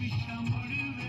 விஷம் ஒழுவே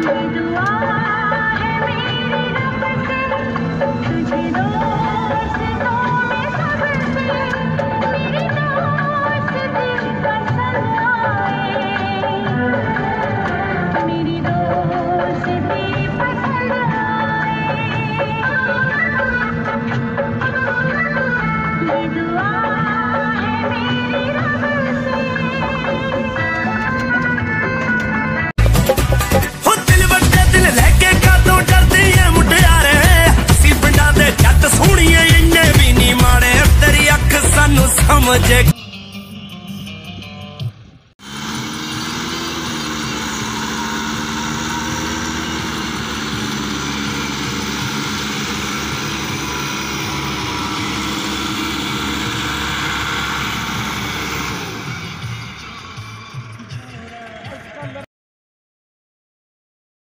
Take the light. ਅਸੀਂ